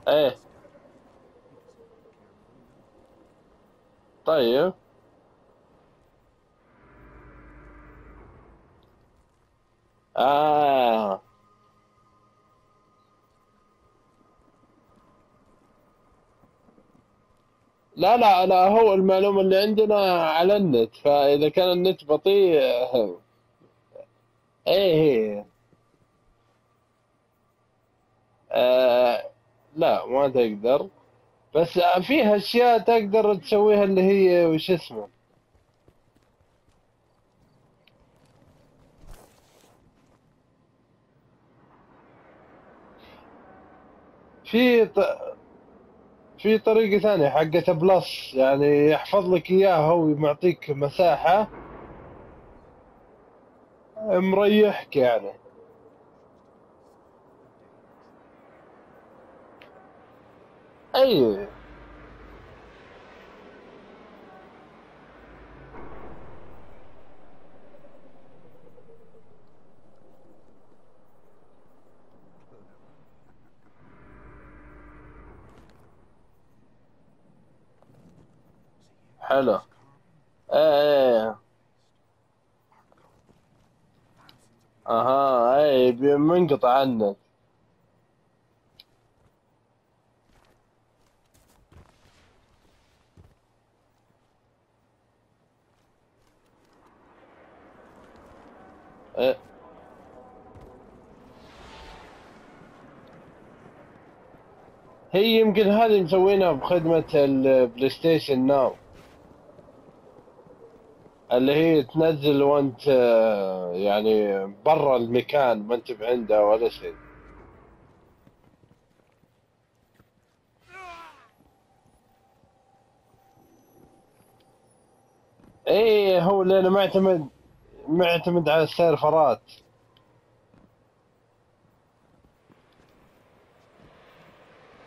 إيه. طيب. آه. لا لا لا هو المعلومة اللي عندنا على النت فإذا كان النت بطيء آه، إيه آه لا ما تقدر. بس فيها أشياء تقدر تسويها اللي هي وش اسمه؟ في ط... في طريقة ثانية حقة بلس يعني يحفظ لك إياها ويعطيك مساحة مريحك يعني. أي. حلو. إيه إيه. أها إيه منقطع عنك. إيه. هي يمكن هذه مسوينها بخدمة البلاي ستيشن now اللي هي تنزل وانت آه، يعني برا المكان ما انت بعنده ولا شيء. إيه هو لأنه معتمد معتمد على السيرفرات.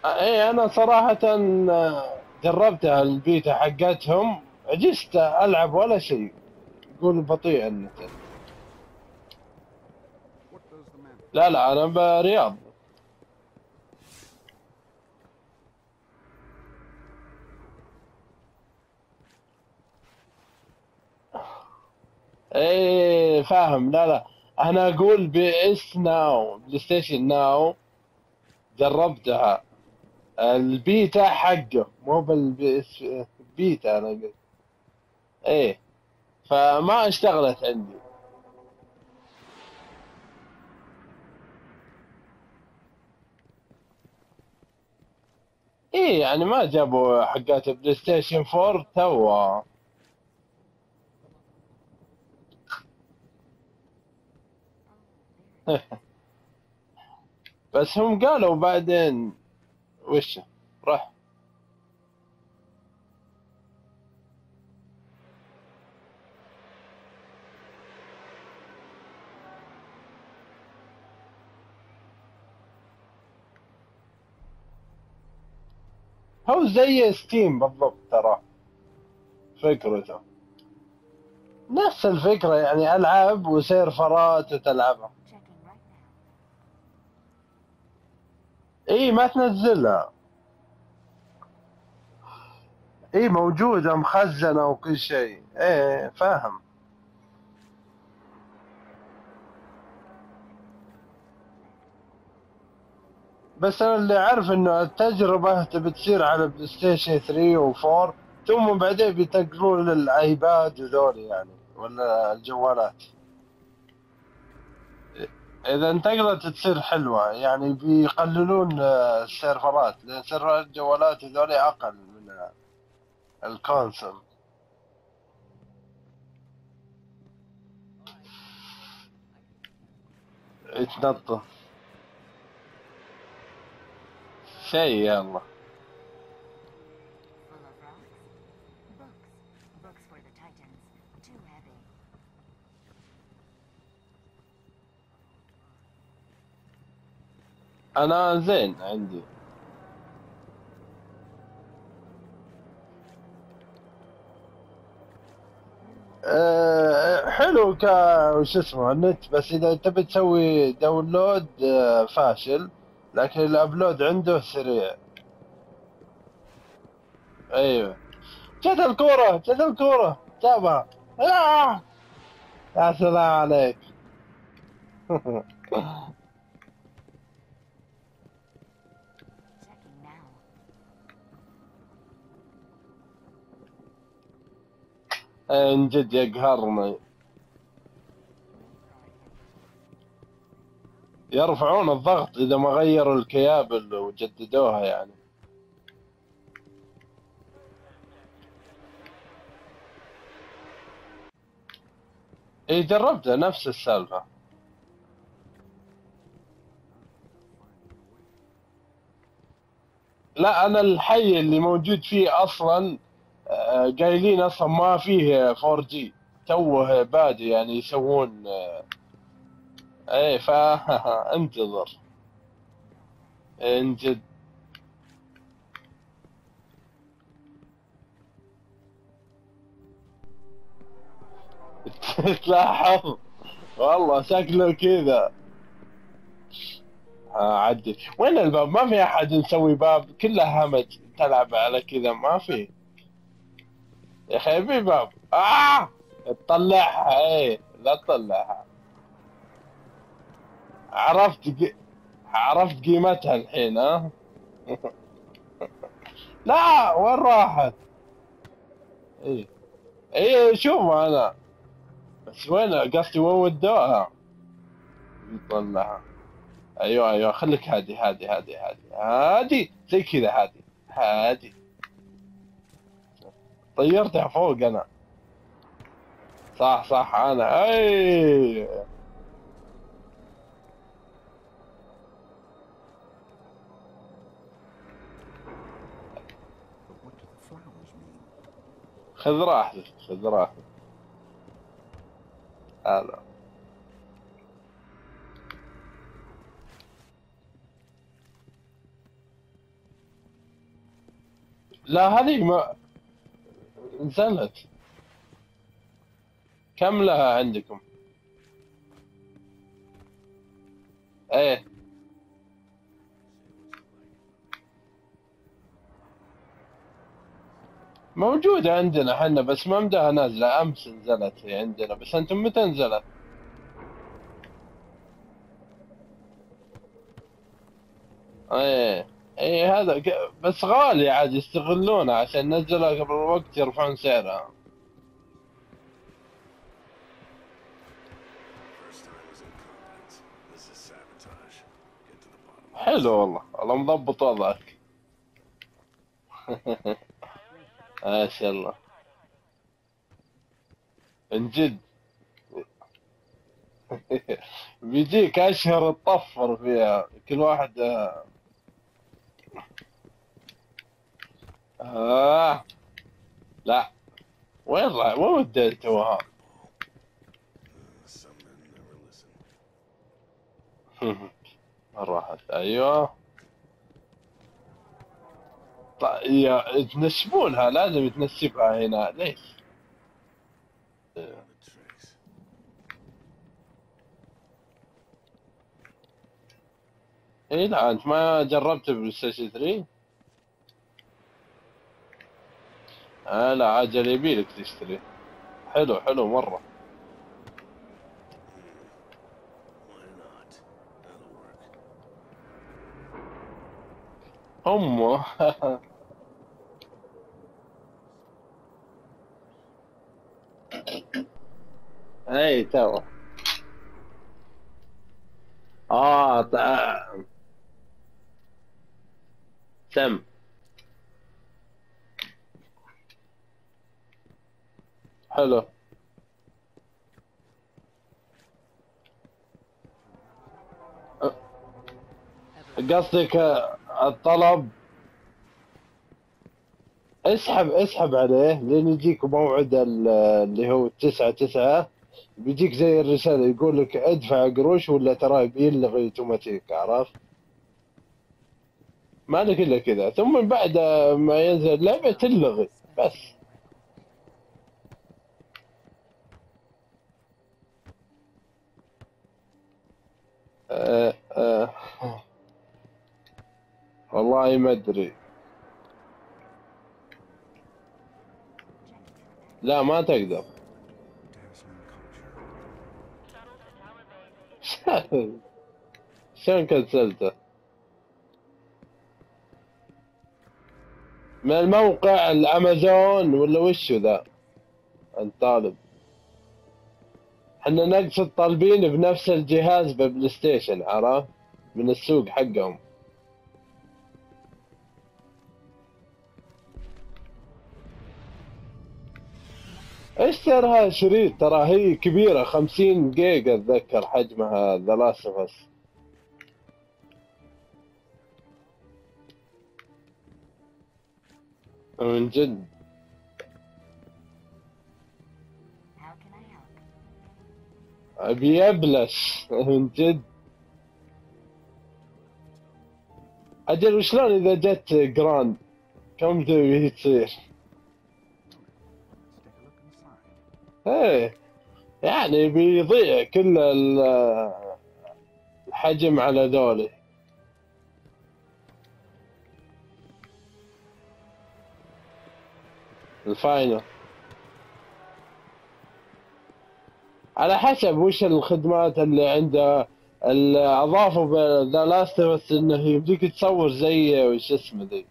إيه أنا صراحة آه، جربتها البيتا حقتهم. عجزت ألعب ولا شيء. يقول بطيء النت لا لا أنا برياض. إيه فاهم. لا لا. أنا أقول PS Now بلاي ستيشن now جربتها. البيتا حقه مو بال PS beta أنا قلت. إيه. فما اشتغلت عندي. إيه يعني ما جابوا حقات بلاي ستيشن 4 توا بس هم قالوا بعدين وش؟ راح. هو زي ستيم بالضبط ترى. فكرته. نفس الفكرة يعني ألعاب وسيرفرات now. إي ما تنزلها. إي موجودة مخزنة وكل شيء. إيه فاهم. بس أنا اللي أعرف إنه التجربة تبي تصير على بلاي ستيشن 3 و4 ثم بعدين بينتقلون للآيباد وذول يعني ولا الجوالات. إذا انتقلت تصير حلوة يعني بيقللون السيرفرات لأن سيرفرات الجوالات هذول أقل من الكونسول. يتنطط شيء يلا Full of rocks? Books. Books for the Titans. Too heavy. أنا زين عندي أه حلو ك وش اسمه النت بس إذا تبي تسوي download أه فاشل لكن ال upload عنده سريع أيوه. جت الكورة جت الكورة. جابها آه! يا سلام عليك. (laughs) إن جد يقهرني. يرفعون الضغط إذا ما غيروا الكيابل وجددوها يعني. إي جربتها نفس السالفة. لا أنا الحي اللي موجود فيه أصلا آه، قايلين أصلا ما فيه 4 جي توه بادي يعني يسوون آه، إيه فانتظر (laughs) ان جد (laughs) تلاحظ؟ والله شكله كذا. عدي وين الباب؟ ما في أحد نسوي باب. كله همج. تلعب على كذا. ما في. يا أخي في باب. آه! تطلعها. إيه لا تطلعها. عرفت. عرفت قيمتها الحين ها؟ (laughs) لا وين راحت؟ إيه. إيه شوف أنا. بس وين؟ قصدي وين ودوها؟ يطلعها. أيوه أيوه خليك هادي هادي هادي هادي. هادي زي كذا هادي. هادي. طيرتها فوق أنا. صح صح أنا. اي خذ راحتك خذ راحتك. هذا. لا هذه ما نزلت كم لها عندكم؟ إيه. موجودة عندنا حنا بس ما مداها نازلة أمس نزلت هي عندنا بس أنتم متى نزلت؟ إيه إيه هذا بس غالي عاد يستغلونها عشان نزلها قبل الوقت يرفعون سعرها. حلو والله والله مضبط وضعك (laughs) ما شاء الله. من جد. (laughs) بيجيك أشهر تطفر فيها. كل واحد آه. آه. لا. وين راح وين never listen. (laughs) راحت. أيوه. طيب يا تنسبونها لازم تنسبها هنا ليش؟ اي لا أنت ما جربت بلاي ستيشن 3 آه لا عجل يبيلك تشتري حلو حلو work. أمه (laughs) اي تو آه ط- سم. حلو. قصدك آه، الطلب؟ اسحب اسحب عليه لين يجيك موعد ال- اللي هو التسعة تسعة. بيجيك زي الرسالة يقول لك ادفع قروش ولا ترى بيلغي أوتوماتيك عرفت؟ ما لك إلا كذا ثم بعد ما ينزل اللعبة تلغي بس آه آه. والله ما أدري لا ما تقدر شلون كنسلته؟ من الموقع الأمازون ولا وشو ذا؟ الطالب إحنا نقصد طالبين بنفس الجهاز ببلاي ستيشن عرفت؟ من السوق حقهم اشترها شريط؟ ترى هي كبيرة خمسين جيجا أتذكر حجمها The Last of Us من جد? أبي يبلش. من جد. أجل وشلون إذا جت جراند كم تبي تصير؟ إيه. يعني بيضيع كل ال- الحجم على ذولي. ال final. على حسب وش الخدمات اللي عنده ال- أضافوا ب The Last بس إنه يمديك تصور زي وش اسمه ذي.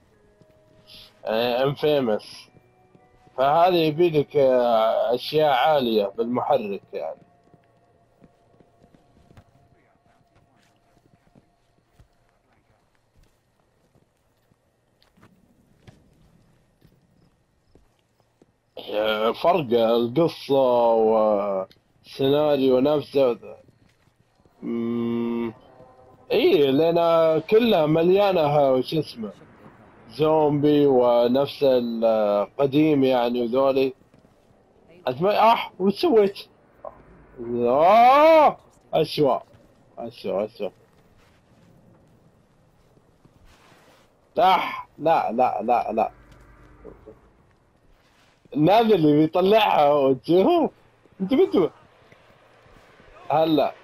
Infamous فهذا يبي لك آه، أشياء عالية بالمحرك يعني. آه، فرق القصة وسيناريو نفسه. اي لأن كلها مليانة شو اسمه. زومبي ونفس القديم يعني وذولي. ما اح وش سويت؟ آه أسوأ. أسوأ أسوأ. اح لا لا لا لا. نازل اللي بيطلعها وتشوف انت بنتو هلا.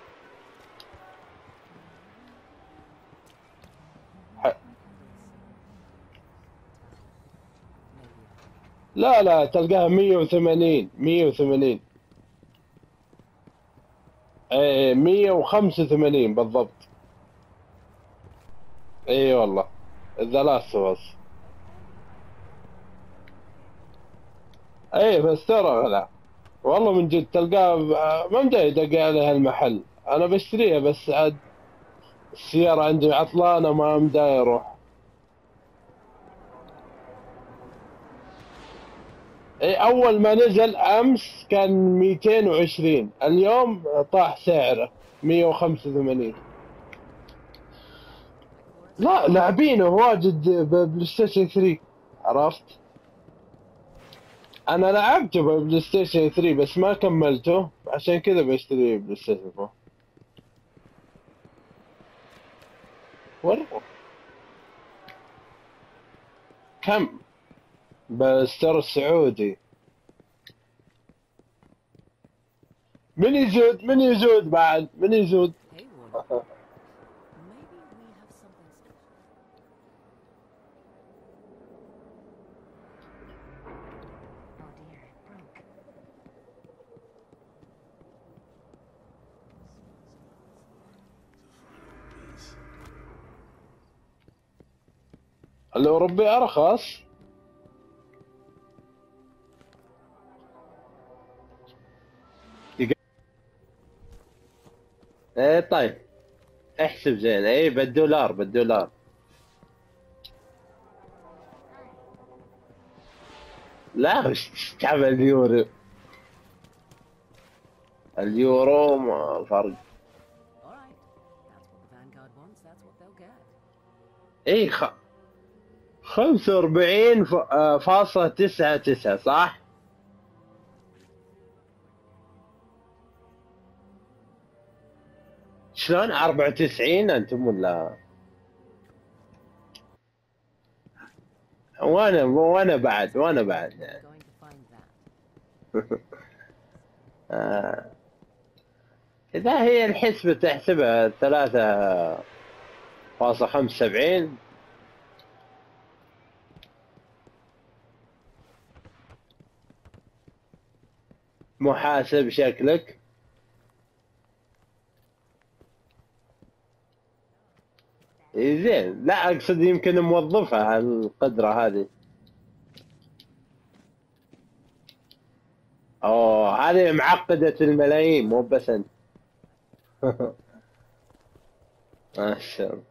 لا لا تلقاها 180 180 إيه 185 بالضبط. اي والله The Last of Us إيه بس ترى لا. والله من جد تلقاه ب- ما مدري دق عليها المحل. أنا بشتريها بس عاد السيارة عندي عطلانة ما مداي أروح. إيه أول ما نزل أمس كان 220 اليوم طاح سعره 185 لا لاعبينه واجد ب PlayStation 3 عرفت؟ أنا لعبته ب PlayStation 3 بس ما كملته. عشان كذا بشتري PlayStation 4 ورقه كم؟ بال store السعودي. من يزود؟ من يزود بعد؟ من يزود؟ (laughs) Hey, Warlock. إيه طيب احسب زين إيه بالدولار بالدولار لا وش تعب اليورو اليورو ما فرق. اي خ... 45 ف... آه، فاصلة تسعة تسعة صح؟ شلون 94 أنتم ولا؟ وأنا وأنا بعد وأنا بعد. يعني. (laughs) إذا هي الحسبة تحسبها ثلاثة فاصلة خمسة سبعين. محاسب شكلك. زين. لا أقصد يمكن موظفة هالقدرة هذه. أوه هذه معقدة الملايين مو بس أنت. (laughs) ما شاء الله.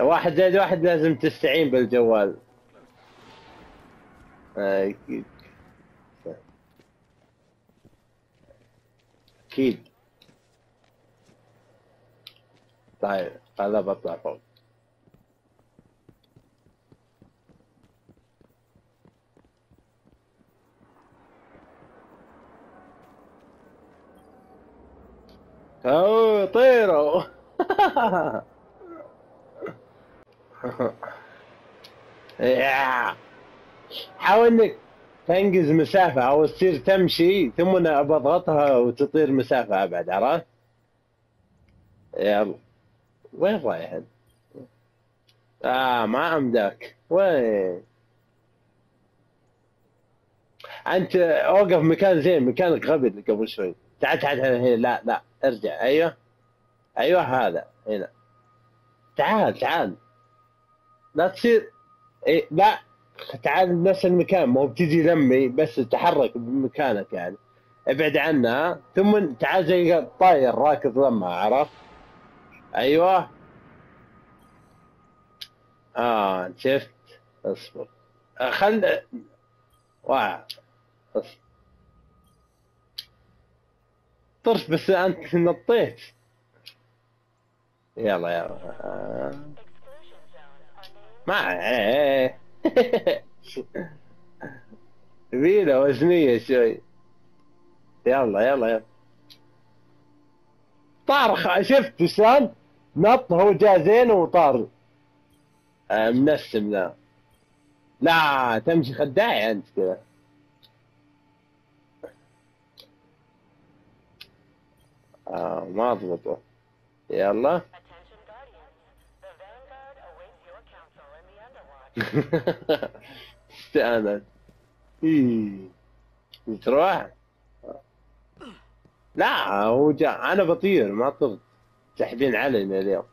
واحد زائد واحد لازم تستعين بالجوال. أكيد. أكيد. طيب هذا بطلع فوق اوه طيروا. حاول انك تنقز مسافة أو تصير تمشي ثم بضغطها وتطير مسافة ابعد عرفت؟ يلا وين رايح انت؟ آه ما عمدك وين؟ أنت أوقف مكان زين مكانك غبي قبل شوي. تعال تعال هنا. لا لا ارجع. أيوه. أيوه هذا. هنا. تعال تعال. لا تصير. إيه لا. تعال بنفس المكان. مو بتجي لمي بس تحرك بمكانك يعني. ابعد عنها. ثم تعال زي الطاير راكض لما عرفت؟ أيوه. آه شفت. اصبر. آه، خل واحد. طرش بس أنت نطيت. يلا يلا. ما عليه. (laughs) ذيله وزنية شوي. يلا يلا يلا. طار خ- شفت شلون؟ نط هو جا زين وطار. آه، منسم لا لا تمشي خداعي أنت كذا. آه ما اضبطه يلا. (laughs) استأنس. إيه. تروح. لا هو جاء. أنا بطير ما طرت. ساحبين علينا اليوم.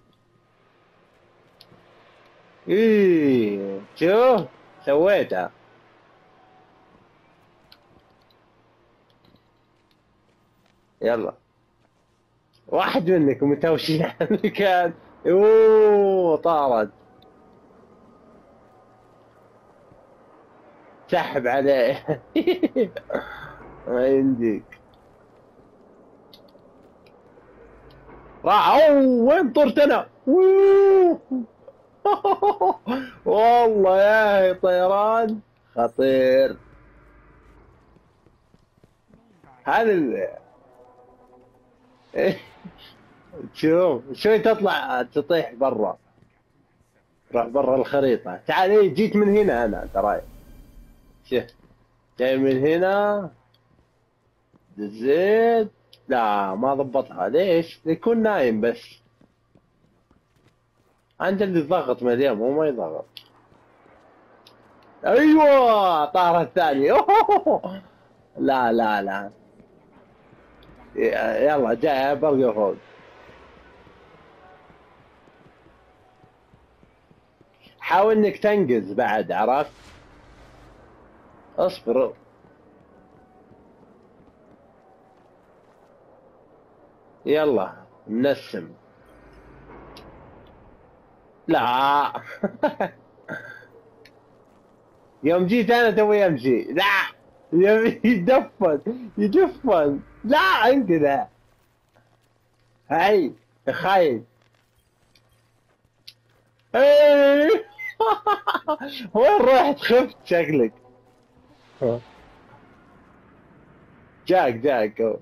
إيه شوف سويتها. يلا. واحد منكم متوشين على المكان. أوه طارت سحب عليه. (laughs) ما يمديك راح اوه وين طرت أنا. والله يا طيران خطير هذا ال... شوف شوي تطلع تطيح برا روح برا الخريطة تعال إيه جيت من هنا أنا تراي شوف جاي من هنا دزيت لا ما ضبطها. ليش؟ يكون نايم بس. عند اللي ضغط مليان مو ما يضغط. أيوه طار الثاني. أوه. لا لا لا. يلا جاي برقى فوق حاول إنك تنقز بعد عرفت؟ اصبر. يلا منسم لا. (laughs) يوم جيت أنا توي امشي لا. يدفن يدفن. لا أنت ذا. هاي خايف. (laughs) وين رحت؟ خفت شكلك. جاك جاك